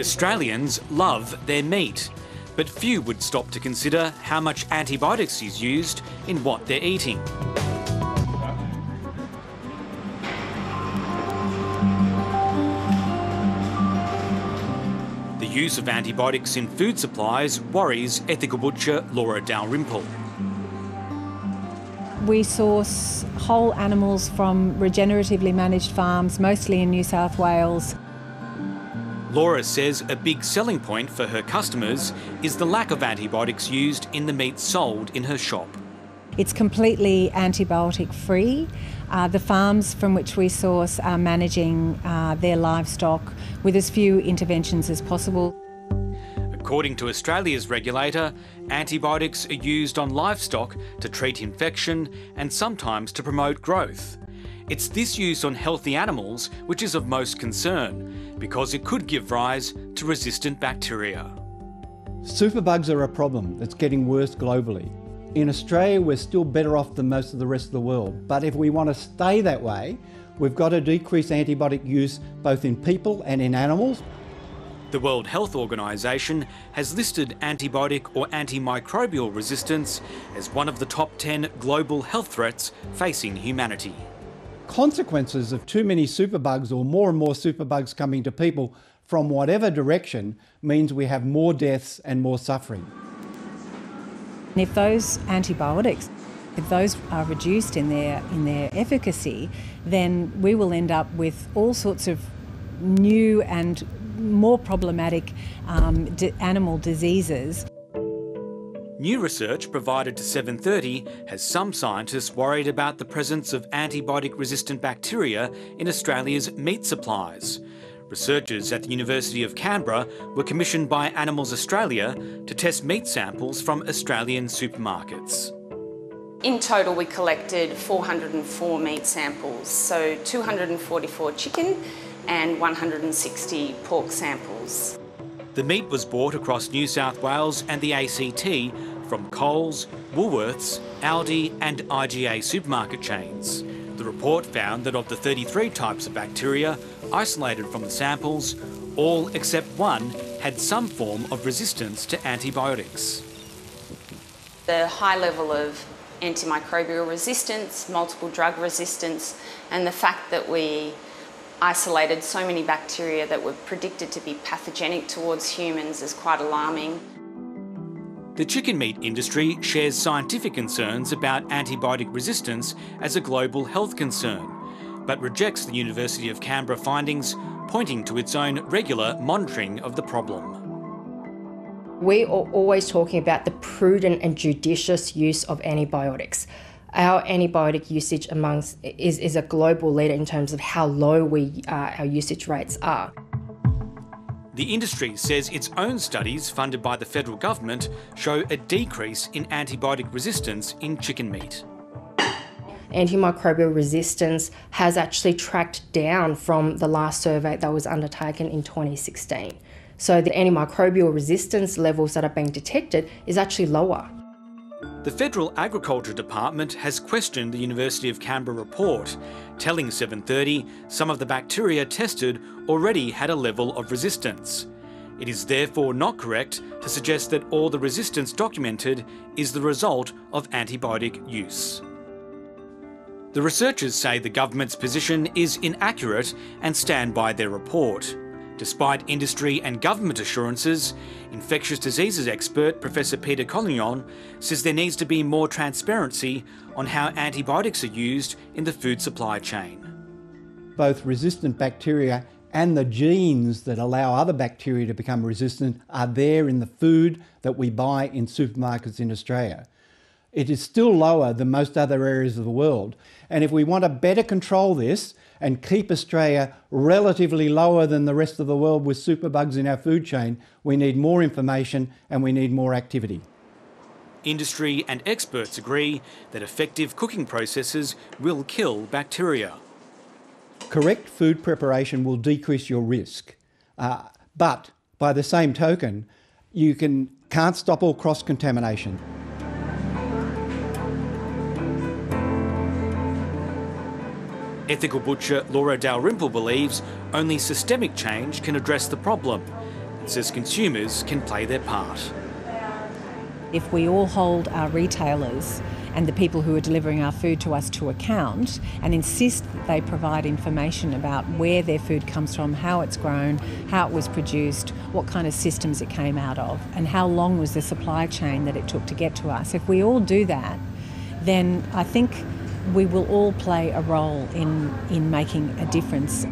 Australians love their meat, but few would stop to consider how much antibiotics is used in what they're eating. The use of antibiotics in food supplies worries ethical butcher Laura Dalrymple. We source whole animals from regeneratively managed farms, mostly in New South Wales. Laura says a big selling point for her customers is the lack of antibiotics used in the meat sold in her shop. It's completely antibiotic free. Uh, the farms from which we source are managing uh, their livestock with as few interventions as possible. According to Australia's regulator, antibiotics are used on livestock to treat infection and sometimes to promote growth. It's this use on healthy animals which is of most concern because it could give rise to resistant bacteria. Superbugs are a problem that's getting worse globally. In Australia, we're still better off than most of the rest of the world, but if we want to stay that way, we've got to decrease antibiotic use both in people and in animals. The World Health Organization has listed antibiotic or antimicrobial resistance as one of the top 10 global health threats facing humanity. Consequences of too many superbugs or more and more superbugs coming to people from whatever direction means we have more deaths and more suffering. And if those antibiotics, if those are reduced in their in their efficacy, then we will end up with all sorts of new and more problematic um, animal diseases. New research provided to 730 has some scientists worried about the presence of antibiotic resistant bacteria in Australia's meat supplies. Researchers at the University of Canberra were commissioned by Animals Australia to test meat samples from Australian supermarkets. In total, we collected 404 meat samples, so 244 chicken and 160 pork samples. The meat was bought across New South Wales and the ACT from Coles, Woolworths, Aldi and IGA supermarket chains. The report found that of the 33 types of bacteria isolated from the samples, all except one had some form of resistance to antibiotics. The high level of antimicrobial resistance, multiple drug resistance, and the fact that we isolated so many bacteria that were predicted to be pathogenic towards humans is quite alarming. The chicken meat industry shares scientific concerns about antibiotic resistance as a global health concern, but rejects the University of Canberra findings, pointing to its own regular monitoring of the problem. We are always talking about the prudent and judicious use of antibiotics our antibiotic usage amongst is, is a global leader in terms of how low we uh, our usage rates are. The industry says its own studies funded by the federal government show a decrease in antibiotic resistance in chicken meat. Antimicrobial resistance has actually tracked down from the last survey that was undertaken in 2016. So the antimicrobial resistance levels that are being detected is actually lower. The Federal Agriculture Department has questioned the University of Canberra report, telling 730 some of the bacteria tested already had a level of resistance. It is therefore not correct to suggest that all the resistance documented is the result of antibiotic use. The researchers say the government's position is inaccurate and stand by their report. Despite industry and government assurances, infectious diseases expert Professor Peter Collignon says there needs to be more transparency on how antibiotics are used in the food supply chain. Both resistant bacteria and the genes that allow other bacteria to become resistant are there in the food that we buy in supermarkets in Australia. It is still lower than most other areas of the world. And if we want to better control this, and keep Australia relatively lower than the rest of the world with superbugs in our food chain, we need more information and we need more activity. Industry and experts agree that effective cooking processes will kill bacteria. Correct food preparation will decrease your risk, uh, but by the same token, you can, can't stop all cross contamination. Ethical butcher Laura Dalrymple believes only systemic change can address the problem. governments says consumers can play their part. If we all hold our retailers and the people who are delivering our food to us to account and insist that they provide information about where their food comes from, how it's grown, how it was produced, what kind of systems it came out of, and how long was the supply chain that it took to get to us. If we all do that, then I think we will all play a role in, in making a difference.